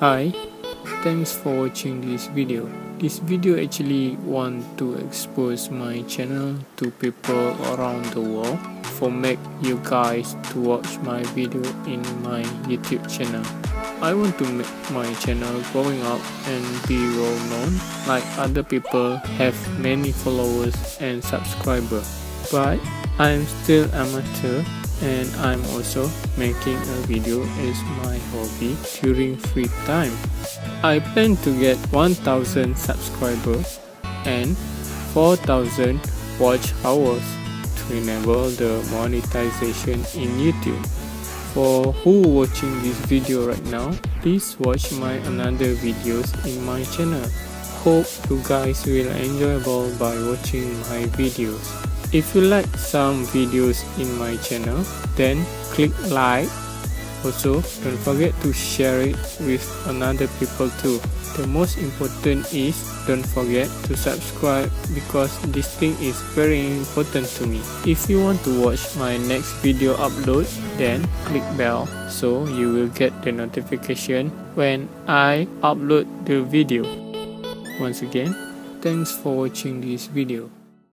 Hi, thanks for watching this video. This video actually want to expose my channel to people around the world for make you guys to watch my video in my YouTube channel. I want to make my channel growing up and be well known like other people have many followers and subscribers. But I'm still amateur and I'm also making a video as my hobby during free time. I plan to get 1000 subscribers and 4000 watch hours to enable the monetization in YouTube. For who watching this video right now, please watch my another videos in my channel. Hope you guys will enjoyable by watching my videos. If you like some videos in my channel, then click like. Also, don't forget to share it with another people too. The most important is don't forget to subscribe because this thing is very important to me. If you want to watch my next video upload, then click bell so you will get the notification when I upload the video. Once again, thanks for watching this video.